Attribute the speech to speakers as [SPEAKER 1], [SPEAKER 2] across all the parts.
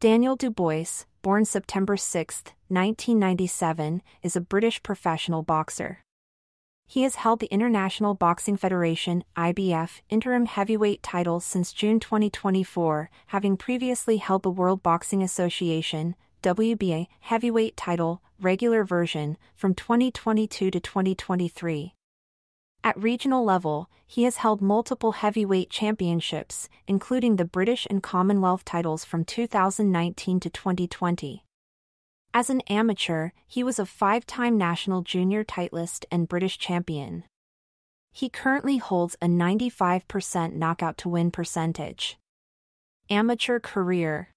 [SPEAKER 1] Daniel Dubois, born September 6, 1997, is a British professional boxer. He has held the International Boxing Federation IBF interim heavyweight title since June 2024, having previously held the World Boxing Association WBA heavyweight title regular version from 2022 to 2023. At regional level, he has held multiple heavyweight championships, including the British and Commonwealth titles from 2019 to 2020. As an amateur, he was a five time national junior titleist and British champion. He currently holds a 95% knockout to win percentage. Amateur career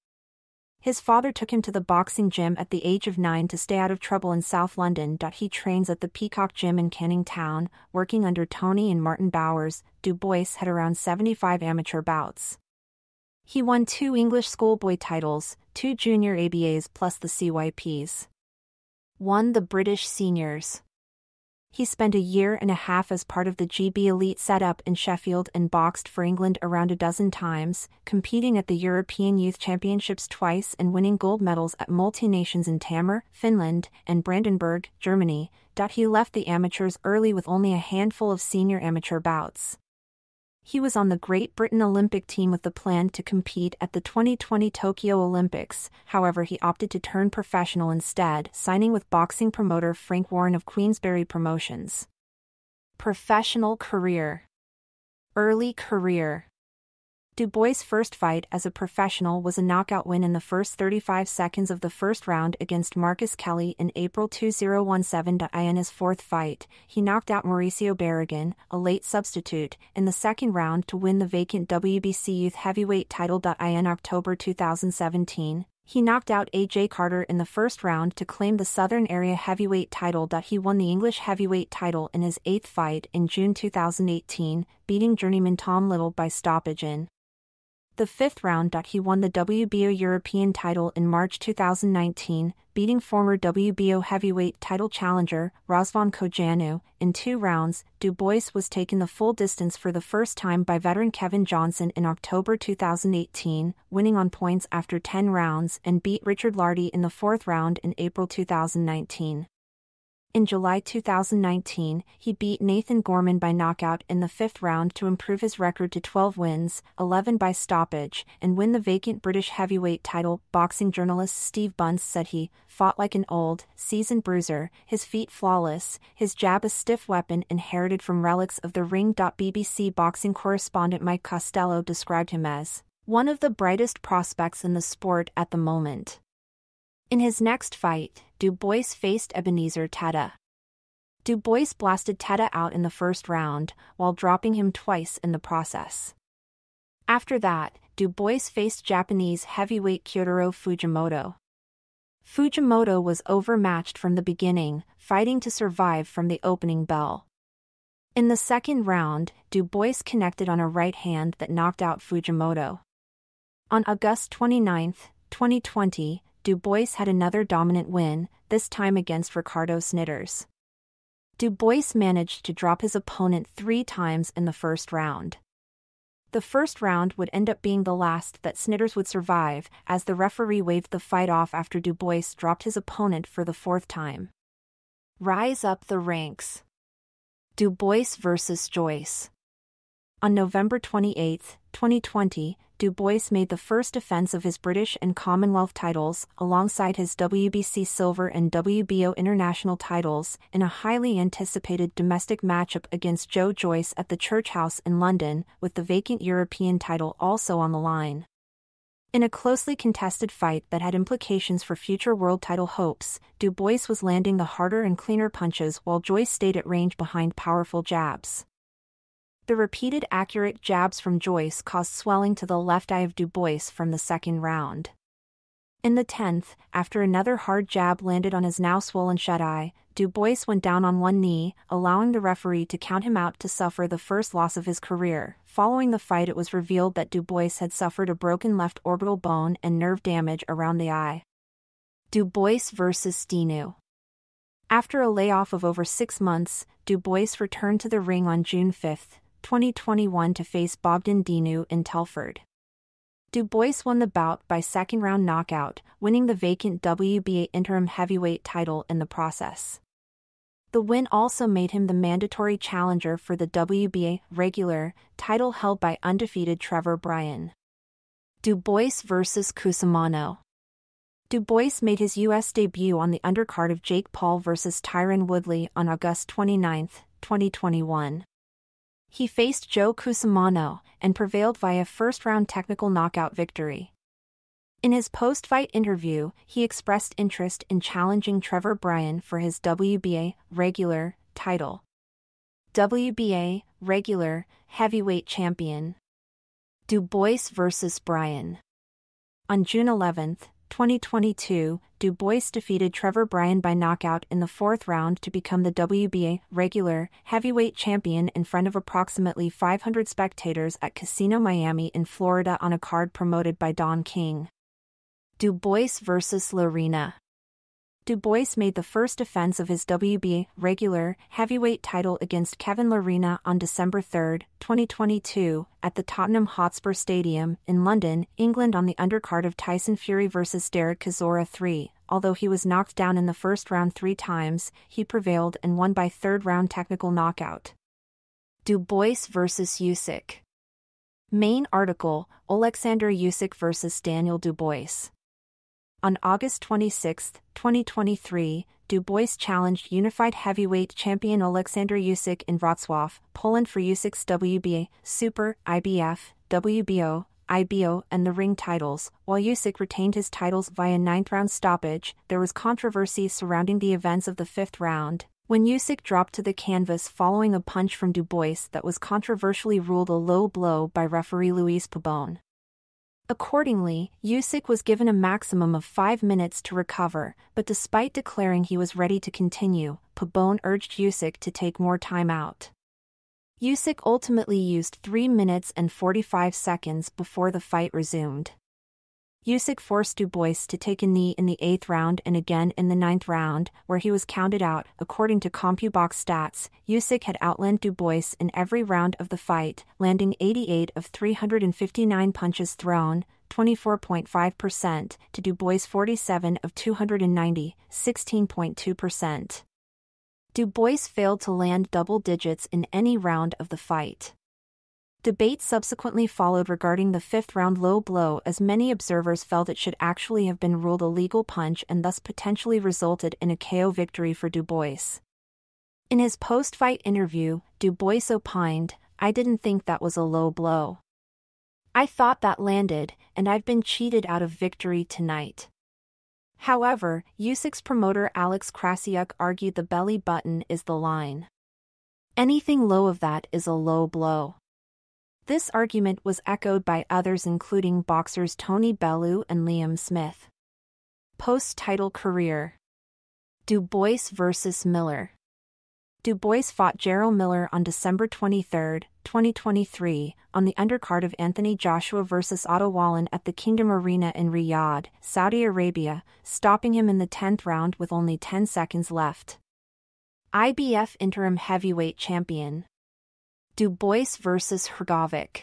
[SPEAKER 1] his father took him to the boxing gym at the age of nine to stay out of trouble in South London. He trains at the Peacock Gym in Canning Town, working under Tony and Martin Bowers. Dubois had around 75 amateur bouts. He won two English schoolboy titles, two junior ABAs plus the CYPs. Won the British Seniors he spent a year and a half as part of the GB Elite setup in Sheffield and boxed for England around a dozen times, competing at the European Youth Championships twice and winning gold medals at multi nations in Tampere, Finland, and Brandenburg, Germany. He left the amateurs early with only a handful of senior amateur bouts. He was on the Great Britain Olympic team with the plan to compete at the 2020 Tokyo Olympics, however, he opted to turn professional instead, signing with boxing promoter Frank Warren of Queensberry Promotions. Professional career. Early career Dubois' first fight as a professional was a knockout win in the first 35 seconds of the first round against Marcus Kelly in April 2017. In his fourth fight, he knocked out Mauricio Barragan, a late substitute, in the second round to win the vacant WBC Youth Heavyweight title. In October 2017, he knocked out AJ Carter in the first round to claim the Southern Area Heavyweight title. He won the English Heavyweight title in his eighth fight in June 2018, beating journeyman Tom Little by stoppage in the fifth round. He won the WBO European title in March 2019, beating former WBO heavyweight title challenger Razvan Cojanu in two rounds. Dubois was taken the full distance for the first time by veteran Kevin Johnson in October 2018, winning on points after 10 rounds and beat Richard Lartey in the fourth round in April 2019. In July 2019, he beat Nathan Gorman by knockout in the fifth round to improve his record to 12 wins, 11 by stoppage, and win the vacant British heavyweight title. Boxing journalist Steve Bunce said he fought like an old, seasoned bruiser, his feet flawless, his jab a stiff weapon inherited from relics of the ring. BBC boxing correspondent Mike Costello described him as one of the brightest prospects in the sport at the moment. In his next fight, Dubois faced Ebenezer Tetteh. Du Bois blasted Tetteh out in the first round, while dropping him twice in the process. After that, Dubois faced Japanese heavyweight Kyotaro Fujimoto. Fujimoto was overmatched from the beginning, fighting to survive from the opening bell. In the second round, Dubois connected on a right hand that knocked out Fujimoto. On August 29, 2020, Dubois had another dominant win, this time against Ricardo Snijders. Dubois managed to drop his opponent three times in the first round. The first round would end up being the last that Snijders would survive, as the referee waved the fight off after Dubois dropped his opponent for the fourth time. Rise up the ranks. Dubois vs. Joyce. On November 28, 2020, Dubois made the first defense of his British and Commonwealth titles, alongside his WBC silver and WBO international titles, in a highly anticipated domestic matchup against Joe Joyce at the Church House in London, with the vacant European title also on the line. In a closely contested fight that had implications for future world title hopes, Dubois was landing the harder and cleaner punches while Joyce stayed at range behind powerful jabs. The repeated accurate jabs from Joyce caused swelling to the left eye of Dubois from the second round. In the 10th, after another hard jab landed on his now swollen shut eye, Dubois went down on one knee, allowing the referee to count him out to suffer the first loss of his career. Following the fight, it was revealed that Dubois had suffered a broken left orbital bone and nerve damage around the eye. Dubois vs. Dinu. After a layoff of over six months, Dubois returned to the ring on June 5, 2021 to face Bogdan Dinu in Telford. Dubois won the bout by second round knockout, winning the vacant WBA interim heavyweight title in the process. The win also made him the mandatory challenger for the WBA regular title held by undefeated Trevor Bryan. Dubois vs. Cusimano. Dubois made his U.S. debut on the undercard of Jake Paul vs. Tyron Woodley on August 29, 2021. He faced Joe Cusimano and prevailed via first-round technical knockout victory. In his post-fight interview, he expressed interest in challenging Trevor Bryan for his WBA regular title. WBA regular heavyweight champion. Dubois vs. Bryan. On June 11, 2022, Dubois defeated Trevor Bryan by knockout in the fourth round to become the WBA regular heavyweight champion in front of approximately 500 spectators at Casino Miami in Florida on a card promoted by Don King. Dubois vs. Lerena. Dubois made the first defense of his WBA regular heavyweight title against Kevin Lerena on December 3, 2022, at the Tottenham Hotspur Stadium in London, England on the undercard of Tyson Fury vs. Derek Chisora 3. Although he was knocked down in the first round three times, he prevailed and won by third round technical knockout. Dubois vs. Usyk. Main article Alexander Usyk vs. Daniel Dubois. On August 26, 2023, Dubois challenged unified heavyweight champion Alexander Usyk in Wrocław, Poland for Usyk's WBA, Super, IBF, WBO, IBO, and the ring titles. While Usyk retained his titles via ninth round stoppage, there was controversy surrounding the events of the fifth round. When Usyk dropped to the canvas following a punch from Dubois that was controversially ruled a low blow by referee Luis Pabon. Accordingly, Usyk was given a maximum of five minutes to recover, but despite declaring he was ready to continue, Pabon urged Usyk to take more time out. Usyk ultimately used 3 minutes and 45 seconds before the fight resumed. Usyk forced Dubois to take a knee in the eighth round and again in the ninth round, where he was counted out. According to CompuBox stats, Usyk had outlanded Dubois in every round of the fight, landing 88 of 359 punches thrown, 24.5%, to Dubois 47 of 290, 16.2%. Dubois failed to land double digits in any round of the fight. Debate subsequently followed regarding the fifth round low blow as many observers felt it should actually have been ruled a legal punch and thus potentially resulted in a KO victory for Dubois. In his post fight interview, Dubois opined, I didn't think that was a low blow. I thought that landed, and I've been cheated out of victory tonight. However, Usyk's promoter Alex Krassyuk argued the belly button is the line. Anything low of that is a low blow. This argument was echoed by others including boxers Tony Bellew and Liam Smith. Post-title career Dubois vs. Miller Dubois fought Jarrell Miller on December 23, 2023, on the undercard of Anthony Joshua vs. Otto Wallin at the Kingdom Arena in Riyadh, Saudi Arabia, stopping him in the 10th round with only 10 seconds left. IBF Interim Heavyweight Champion Dubois vs. Hrgovic.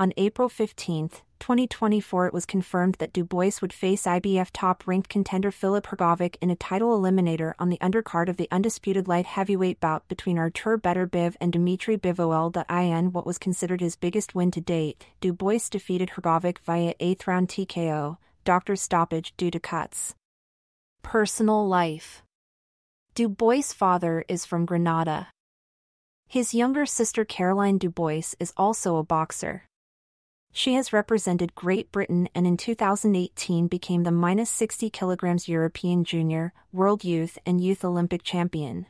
[SPEAKER 1] On April 15, 2024 it was confirmed that Dubois would face IBF top-ranked contender Filip Hrgovic in a title eliminator on the undercard of the undisputed light heavyweight bout between Artur Beterbiev and Dmitry Bivol. In what was considered his biggest win to date, Dubois defeated Hrgovic via 8th round TKO, doctor's stoppage due to cuts. Personal life Dubois' father is from Grenada. His younger sister Caroline Dubois is also a boxer. She has represented Great Britain and in 2018 became the minus 60 kilograms European Junior, World Youth and Youth Olympic champion.